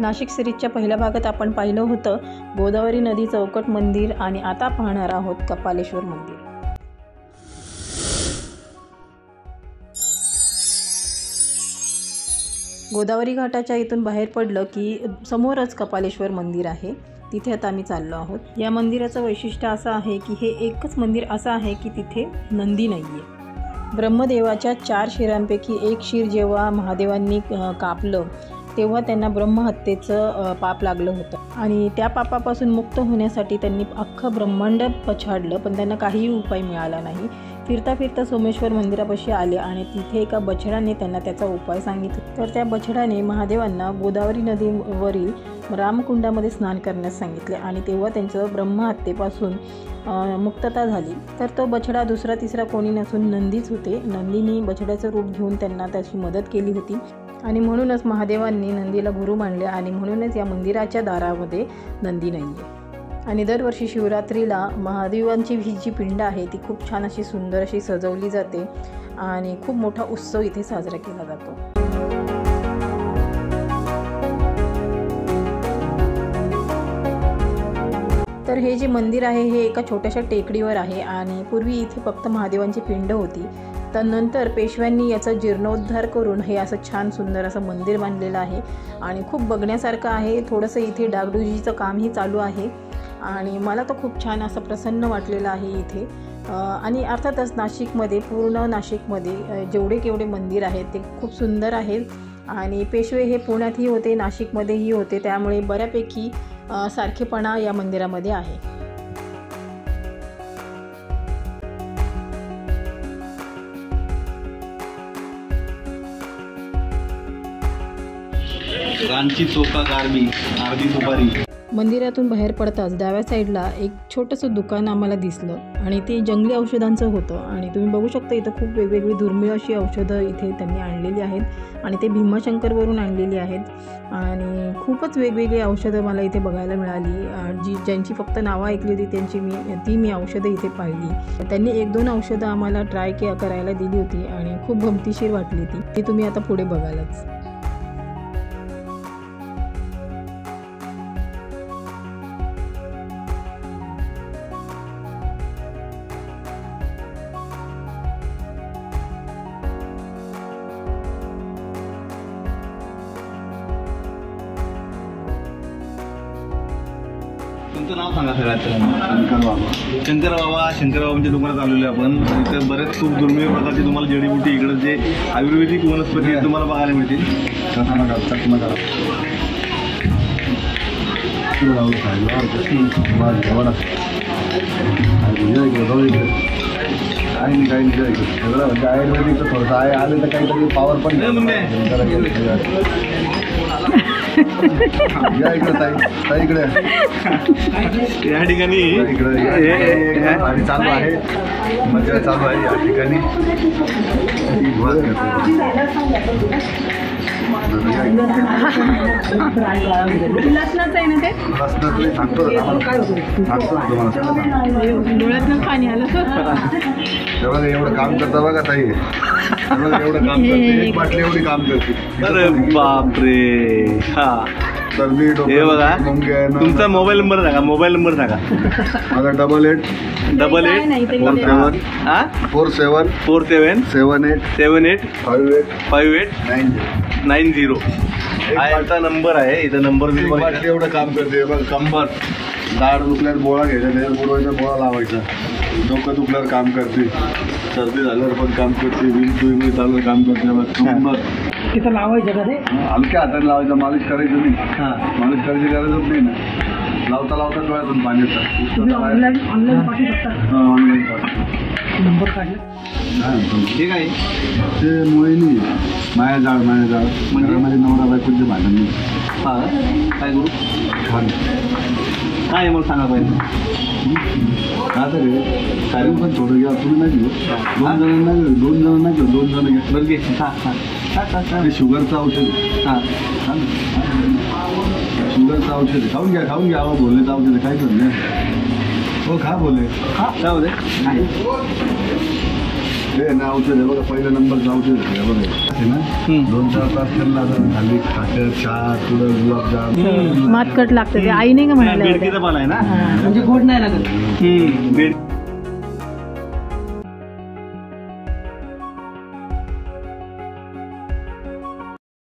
नाशिक सिरीजच्या पहिल्या भागात आपण पाहिलं होतं गोदावरी नदी चौकट मंदिर आणि आता पाहणार आहोत कपालेश्वर मंदिर. गोदावरी घाटाच्या इथून बाहेर पडलं की समोरच कपालेश्वर मंदिर आहे. तिथे आता आम्ही चाललो आहोत. या मंदिराचं वैशिष्ट्य असं आहे की हे एकच मंदिर असं आहे की तिथे नंदी नाही आहे ब्रह्मदेवाच्या चार शिरांपैकी एक शिर जेव्हा महादेवांनी कापलं तेव्हा त्यांना ब्रह्महत्येचं पाप लागलं होतं. आणि त्या पापापासून मुक्त होण्यासाठी त्यांनी अख्खं ब्रह्मांड पछाडलं पण त्यांना काहीही उपाय मिळाला नाही. फिरता फिरता सोमेश्वर मंदिरापाशी आले आणि तिथे एका बछड्याने त्यांना त्याचा उपाय सांगितला. तर त्या बछड्याने महादेवांना गोदावरी नदीवरील रामकुंडामध्ये स्नान करण्यास सांगितले आणि तेव्हा त्यांचं ब्रह्महत्येपासून मुक्तता झाली. तर तो बछडा दुसरा तिसरा कोणी नसून नंदीच होते. नंदीने बछड्याचं रूप घेऊन त्यांना त्याची मदत केली होती. आणि म्हणूनच महादेवांनी नंदीला गुरु मानले आणि म्हणूनच या मंदिराच्या दारामध्ये नंदी नाही आहे आणि दरवर्षी शिवरात्रीला महादेवांची ही जी पिंड आहे ती खूप छान अशी सुंदर अशी सजवली जाते आणि खूप मोठा उत्सव इथे साजरा केला जातो. तर हे जे मंदिर आहे हे एका छोट्याशा टेकडीवर आहे आणि पूर्वी इथे फक्त महादेवांची पिंड होती. आता नंतर पेशव्यांनी याचा जीर्णोद्धार करून हे असं छान सुंदर असं मंदिर बांधलेलं आहे. आणि खूप बघण्यासारखं आहे. थोडंसं इथे डागडुजीचं कामही चालू आहे. आणि मला तर खूप छान असं प्रसन्न वाटलेलं आहे इथे. आणि अर्थातच नाशिकमध्ये पूर्ण नाशिकमध्ये जेवढे केवढे मंदिर आहेत ते खूप सुंदर आहेत. आणि पेशवे हे पुण्यातही होते नाशिकमध्येही होते. त्यामुळे बऱ्यापैकी सारखेपणा या मंदिरामध्ये आहे. रांची चोका गारबी अर्धी सुपारी मंदिरातून बाहेर पडताच डाव्या साईडला एक छोटंसं दुकान आम्हाला दिसलं आणि ते जंगली औषधांचं होतं आणि तुम्ही बघू शकता इथं खूप वेगवेगळी दुर्मिळ अशी औषधं इथे त्यांनी आणलेली आहेत आणि ते भीमाशंकरवरून आणलेली आहेत. आणि खूपच वेगवेगळी औषधं मला इथे बघायला मिळाली. जी ज्यांची फक्त नावं ऐकली होती त्यांची मी ती मी औषधं इथे पाहिली. त्यांनी एक दोन औषधं आम्हाला ट्राय के करायला दिली होती आणि खूप गमतीशीर वाटली ती ती तुम्ही आता पुढे बघालच. तुमचं नाव सांगा सगळ्यात शंकर बाबा शंकर बाबा शंकर बाबांच्या दुकानात आलेलो आहे आपण इथे बरेच खूप दुर्मिळ प्रकारची तुम्हाला जडीबुटी इकडे जे आयुर्वेदिक वनस्पती आहेत तुम्हाला बघायला मिळतील काही नाही काही नाही सगळं म्हणजे आयुर्वेदिकचं थोडंसं आहे आलं तर काहीतरी पॉवर पण. या इकडे ताई ताई इकडे. या ठिकाणी. आणि चालू आहे. मजा चालू आहे या ठिकाणी. ही आहे ना ते डोळ्यातनं पाणी आलं एवढं काम करता बघा ताई एवढं काम करते एक बाटली एवढी काम करते अरे बापरे. हा. हे बघा तुमचा मोबाईल नंबर सांगा मोबाईल नंबर सांगा. माझा double eight double eight four seven हा? Four seven four seven seven eight seven eight five eight five eight nine zero nine zero हा यांचा नंबर आहे इथं नंबर एवढं काम करते बघ कंबर दाढ दुखल्यावर बोळा घ्यायचा त्याच्यात बुडवायचा बोळा लावायचा. डोकं दुखल्यावर काम करते. सर्दी झाल्यावर पण काम करते विंग सुईमध्ये चालू काम करते. बघ कंबर तिथं लावायचं का ते? हलक्या हाताने लावायचं मालिश करायचं नाही. हां. मालिश करायची गरजच नाही ना. लावता लावता डोळ्यातून पाणी येतं. ऑनलाईन ऑनलाईन पाठवू शकता. हा, online पाठव. नंबर काढला. काय? ठीक आहे. ते मोहिनी माया जाळ माया जाळ म्हणजे? घरामध्ये नवरा बायकोचे भांडण नाही. हा. काय करू छान काय आहे मग सांगा पहिले. का तर रे कारण पण थोडं घ्या. तुम्ही नाही घेऊ दोन जणांना घेऊ दोन जणांना घेऊ दोन जण घ्या बरं घे. हा हा हा हा हा. ते शुगरचं औषध आहे. हा हा? शुगरचं औषध आहे. खाऊन घ्या खाऊन घ्या अहो, बोललेचं औषध. काय करणे हो खा बोले हा जाऊ दे हे ना औषध आहे बघा पहिल्या नंबरचं औषध आहे बघा ना हम्म. दोन चार तास त्यांना आता खाली खाकर चहा पुढं गुलाबजाम मातकट लागतं ते आई नाही का आहे ना. म्हणजे गोड नाही लागत. बेड